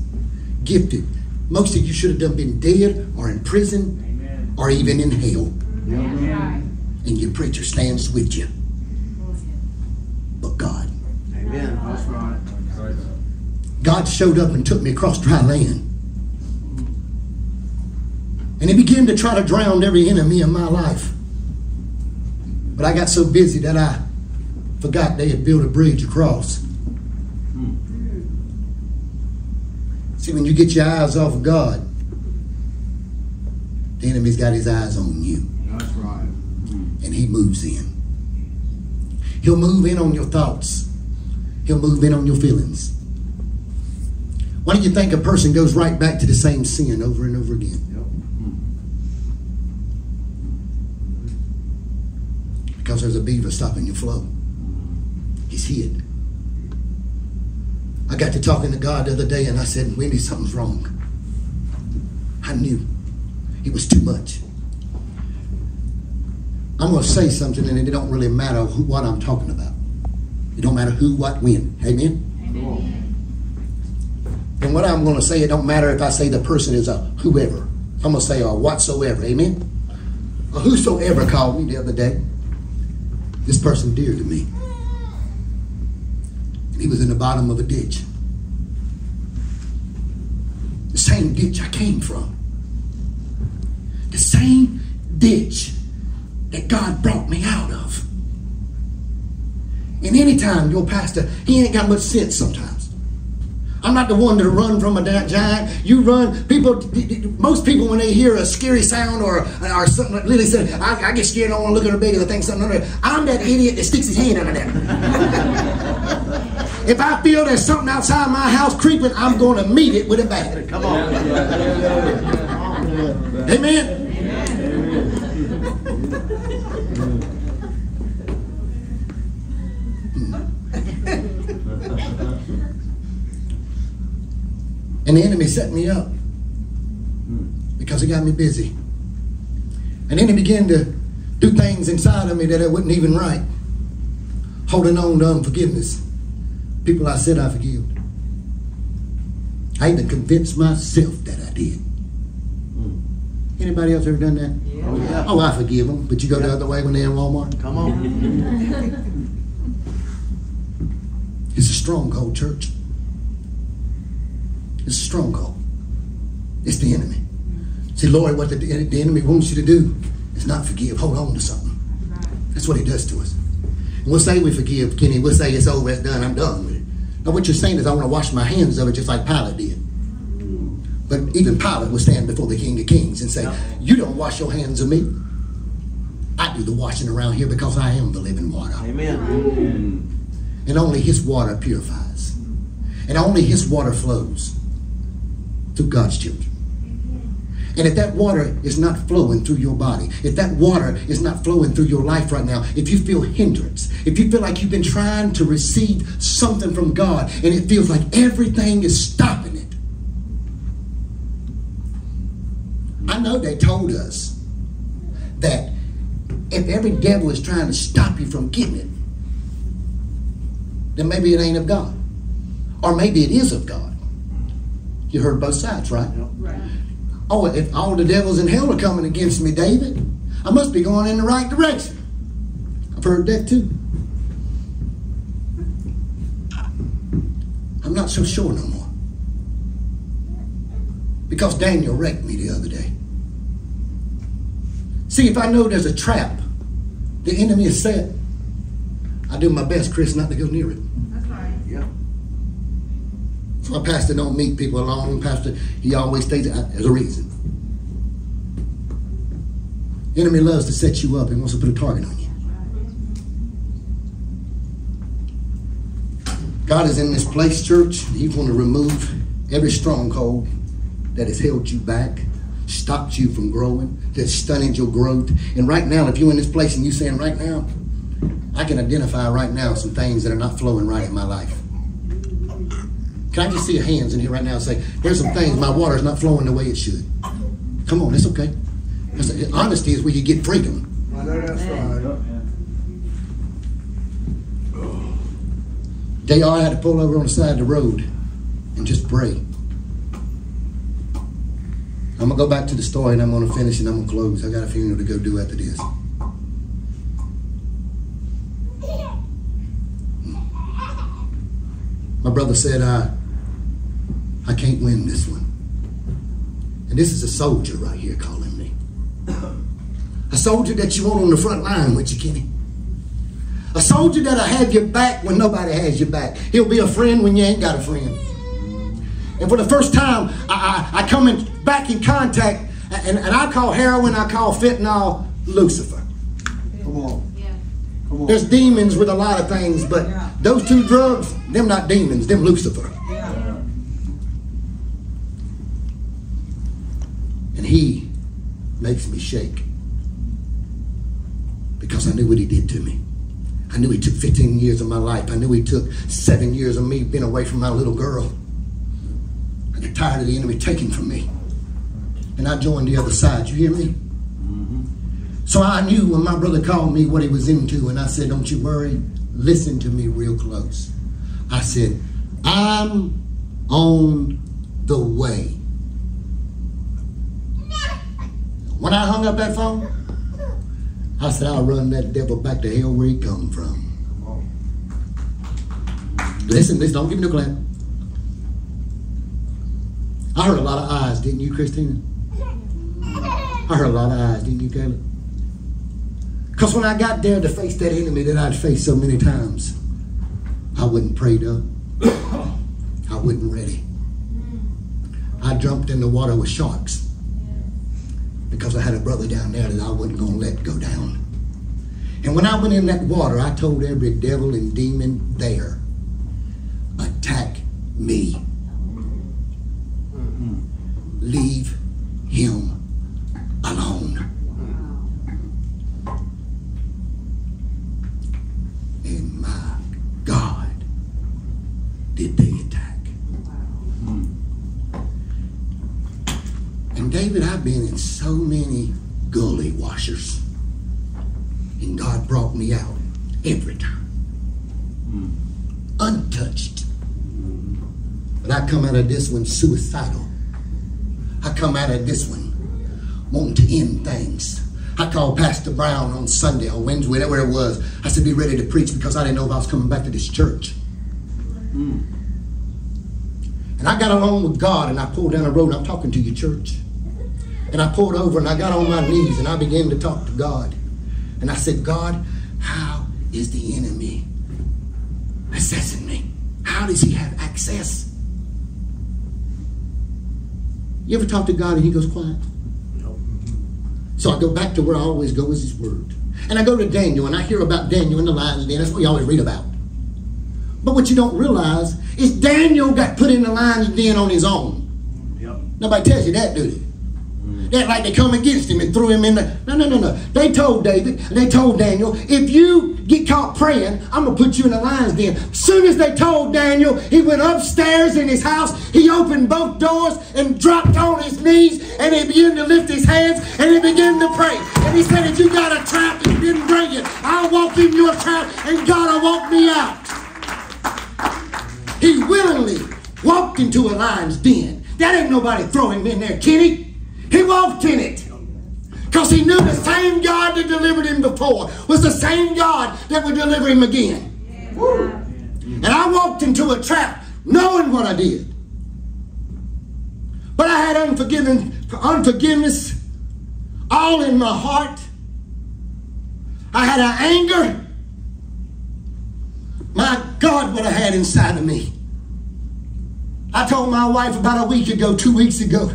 gifted. Most of you should have done been dead or in prison or even in hell. And your preacher stands with you. But God. Amen. That's right. Right. God showed up and took me across dry land. And he began to try to drown every enemy in my life. But I got so busy that I forgot they had built a bridge across. See, when you get your eyes off of God, the enemy's got his eyes on you. That's right. and he moves in. He'll move in on your thoughts. He'll move in on your feelings. Why do you think a person goes right back to the same sin over and over again? Yep. Because there's a beaver stopping your flow. He's hid. I got to talking to God the other day and I said, Wendy, something's wrong. I knew it was too much. I'm going to say something and it don't really matter who, what I'm talking about. It don't matter who, what, when. Amen? And what I'm going to say, it don't matter if I say the person is a whoever. I'm going to say a whatsoever. Amen? A whosoever called me the other day. This person dear to me. He was in the bottom of a ditch. The same ditch I came from. The same ditch that God brought me out of. And anytime your pastor, he ain't got much sense sometimes. I'm not the one to run from a giant. You run. People, most people, when they hear a scary sound or or something, like Lily said, I, I get scared. I don't want to look at her baby. I think something under. there." I'm that idiot that sticks his hand under there. if I feel there's something outside my house creeping, I'm going to meet it with a bat. Come on. Amen. And the enemy set me up because he got me busy. And then he began to do things inside of me that I wasn't even right. Holding on to unforgiveness. People I said I forgive. I even convinced myself that I did. Hmm. Anybody else ever done that? Oh, yeah. Oh, I forgive them, but you go the other way when they're in Walmart. Come on. It's a stronghold, church. It's a stronghold. It's the enemy. See, Lord, what the, the enemy wants you to do is not forgive. Hold on to something. That's what he does to us. And we'll say we forgive, Kenny. We'll say it's over, it's done, I'm done with it. Now, what you're saying is I want to wash my hands of it just like Pilate did. But even Pilate would stand before the King of Kings and say, You don't wash your hands of me. I do the washing around here because I am the living water. Amen. And only His water purifies. And only His water flows through God's children. And if that water is not flowing through your body, if that water is not flowing through your life right now, if you feel hindrance, if you feel like you've been trying to receive something from God and it feels like everything is stopping it. I know they told us that if every devil is trying to stop you from getting it, then maybe it ain't of God. Or maybe it is of God. You heard both sides, right? Oh, if all the devils in hell are coming against me, David, I must be going in the right direction. I've heard that too. I'm not so sure no more. Because Daniel wrecked me the other day. See, if I know there's a trap, the enemy is set, I do my best, Chris, not to go near it. A pastor don't meet people alone. Pastor, he always stays there's a reason. Enemy loves to set you up and wants to put a target on you. God is in this place, church. He's going to remove every stronghold that has held you back, stopped you from growing, that's stunted your growth. And right now, if you're in this place and you're saying right now, I can identify right now some things that are not flowing right in my life. Can I just see your hands in here right now and say, there's some things, my water's not flowing the way it should. Come on, it's okay. Because honesty is where you get freedom. I know that's right. JR had to pull over on the side of the road and just pray. I'm gonna go back to the story and I'm gonna finish and I'm gonna close. I got a funeral to go do after this. My brother said, I, I can't win this one. And this is a soldier right here calling me. A soldier that you want on the front line with you, Kenny. A soldier that'll have your back when nobody has your back. He'll be a friend when you ain't got a friend. And for the first time, I, I, I come in, back in contact, and, and I call heroin, I call fentanyl Lucifer. Come on. Yeah. Come on. There's demons with a lot of things, but those two drugs, them not demons, them Lucifer. Makes me shake because I knew what he did to me. I knew he took 15 years of my life. I knew he took seven years of me being away from my little girl. I got tired of the enemy taking from me. And I joined the other side. You hear me? Mm-hmm. So I knew when my brother called me what he was into, and I said, Don't you worry, listen to me real close. I said, I'm on the way. When I hung up that phone, I said, I'll run that devil back to hell where he come from. Listen, listen, don't give me no clap. I heard a lot of eyes, didn't you, Christina? I heard a lot of eyes, didn't you, Caleb? Because when I got there to face that enemy that I'd faced so many times, I wasn't prayed up. I wasn't ready. I jumped in the water with sharks because I had a brother down there that I wasn't going to let go down. And when I went in that water, I told every devil and demon there, attack me. Leave him alone. And my God, did they attack. And David, I've been in so many gully washers. And God brought me out every time. Untouched. But I come out of this one suicidal. I come out of this one wanting to end things. I called Pastor Brown on Sunday or Wednesday, whatever it was. I said, be ready to preach because I didn't know if I was coming back to this church. Hmm. And I got along with God and I pulled down the road. I'm talking to you, church. And I pulled over and I got on my knees and I began to talk to God. And I said, God, how is the enemy assessing me? How does he have access? You ever talk to God and he goes quiet? So I go back to where I always go is his word. And I go to Daniel and I hear about Daniel in the lion's den. That's what you always read about. But what you don't realize is Daniel got put in the lion's den on his own. Yep. Nobody tells you that, do they? That like they come against him and threw him in the. No, no, no, no. They told David, they told Daniel, if you get caught praying, I'm to put you in the lion's den. Soon as they told Daniel, he went upstairs in his house, he opened both doors and dropped on his knees and he began to lift his hands and he began to pray. And he said, if you got a trap and didn't bring it, I'll walk in your trap and God will walk me out. He willingly walked into a lion's den. That ain't nobody throw him in there, Kenny. He walked in it. Because he knew the same God that delivered him before was the same God that would deliver him again. Woo. And I walked into a trap knowing what I did. But I had unforgiven, unforgiveness all in my heart. I had an anger. My God, what I had inside of me. I told my wife about a week ago, two weeks ago,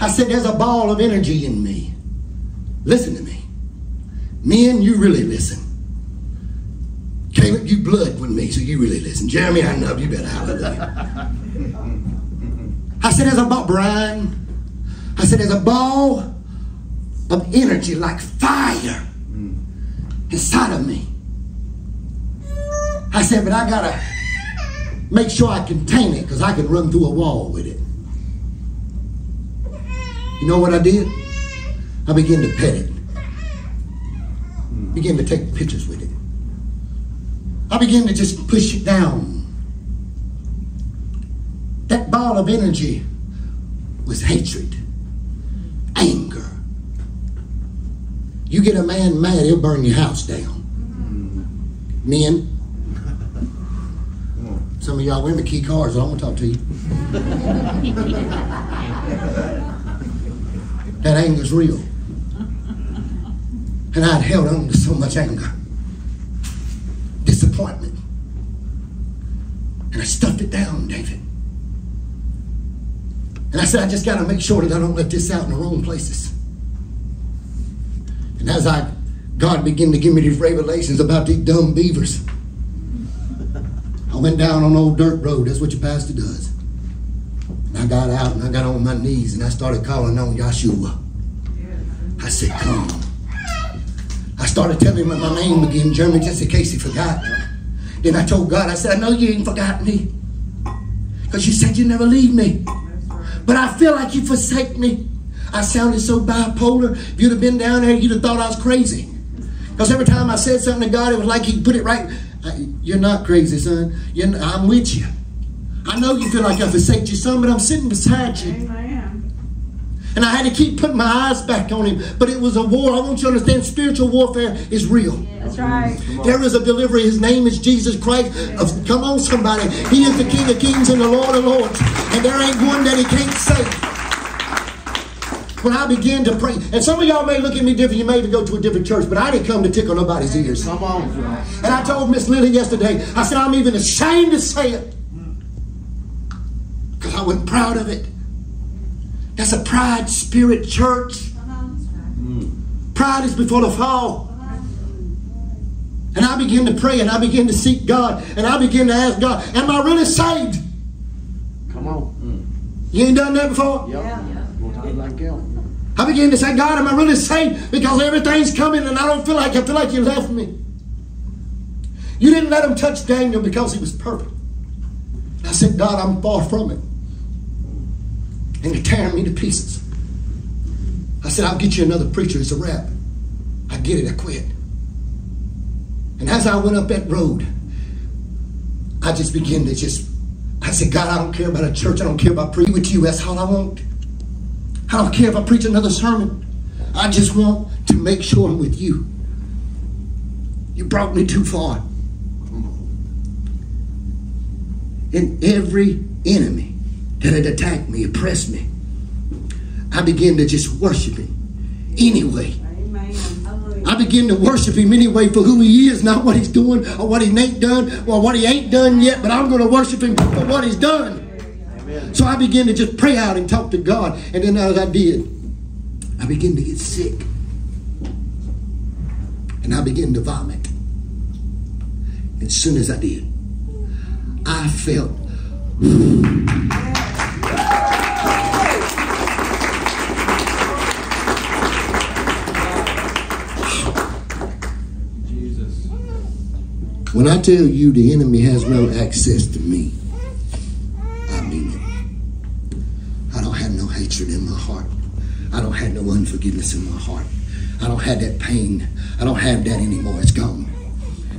I said, there's a ball of energy in me. Listen to me. Men, you really listen. Caleb, you blood with me, so you really listen. Jeremy, I know you better hallelujah. I said, there's a ball, Brian. I said, there's a ball of energy like fire inside of me. I said, but I gotta make sure I contain it because I can run through a wall with it. You know what I did? I began to pet it. Began to take pictures with it. I began to just push it down. That ball of energy was hatred, anger. You get a man mad, he'll burn your house down. Men, some of y'all women key cars, I'm gonna talk to you. that anger's real. And I'd held on to so much anger, disappointment. And I stuffed it down, David. And I said, I just got to make sure that I don't let this out in the wrong places. And as I, God began to give me these revelations about these dumb beavers, I went down on old dirt road. That's what your pastor does. And I got out and I got on my knees and I started calling on Yahshua. I said, come. I started telling him my name again, German, just in case he forgot. Then I told God, I said, I know you ain't forgot me. Because you said you never leave me. But I feel like you forsake me. I sounded so bipolar. If you'd have been down there, you'd have thought I was crazy. Because every time I said something to God, it was like He put it right. You're not crazy, son. I'm with you. I know you feel like I forsake you, son, but I'm sitting beside you. Amen. And I had to keep putting my eyes back on him. But it was a war. I want you to understand spiritual warfare is real. That's right. There is a deliverer. His name is Jesus Christ. Come on, somebody. He is the King of Kings and the Lord of Lords. And there ain't one that he can't save. When I begin to pray, and some of y'all may look at me different, you may even go to a different church, but I didn't come to tickle nobody's ears. Come on, And I told Miss Lily yesterday, I said, I'm even ashamed to say it. Because I wasn't proud of it. That's a pride spirit church. Pride is before the fall. And I begin to pray and I begin to seek God and I begin to ask God, Am I really saved? Come on. You ain't done that before? Yeah. Go to it like him. I begin to say, God, am I really saved? Because everything's coming and I don't feel like I feel like you left me. You didn't let him touch Daniel because he was perfect. I said, God, I'm far from it. And you're tearing me to pieces. I said, I'll get you another preacher. It's a wrap. I get it. I quit. And as I went up that road, I just began to just, I said, God, I don't care about a church. I don't care about preaching with you. That's all I want. I don't care if I preach another sermon. I just want to make sure I'm with you. You brought me too far. And every enemy that had attacked me, oppressed me, I began to just worship him anyway. I begin to worship him anyway for who he is, not what he's doing or what he ain't done or what he ain't done yet, but I'm going to worship him for what he's done. So I began to just pray out and talk to God. And then as I did, I began to get sick. And I began to vomit. As soon as I did, I felt When I tell you the enemy has no access to me, I mean it. I don't have no hatred in my heart. I don't have no unforgiveness in my heart. I don't have that pain. I don't have that anymore. It's gone.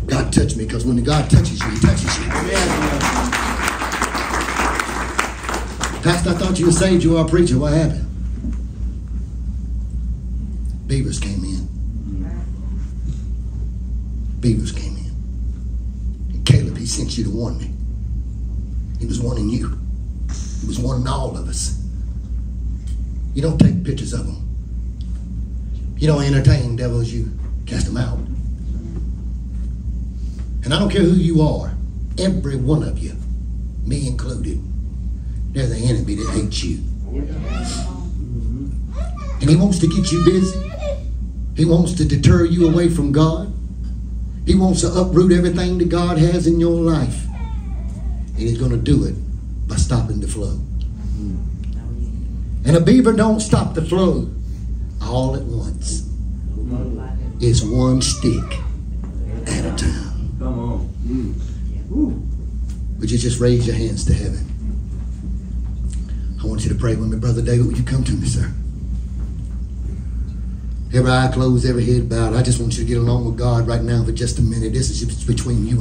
God touched me because when God touches you, He touches you. Pastor, I thought you were saved. You are a preacher. What happened? Beavers came in. Beavers came in. And Caleb, he sent you to warn me. He was warning you. He was warning all of us. You don't take pictures of them. You don't entertain devils, you cast them out. And I don't care who you are, every one of you, me included, there's an enemy that hates you. And he wants to get you busy. He wants to deter you away from God. He wants to uproot everything that God has in your life. And he's going to do it by stopping the flow. And a beaver don't stop the flow all at once. It's one stick at a time. Come on. Mm. Would you just raise your hands to heaven? I want you to pray with me. Brother David, would you come to me, sir? Every eye closed, every head bowed. I just want you to get along with God right now for just a minute. This is between you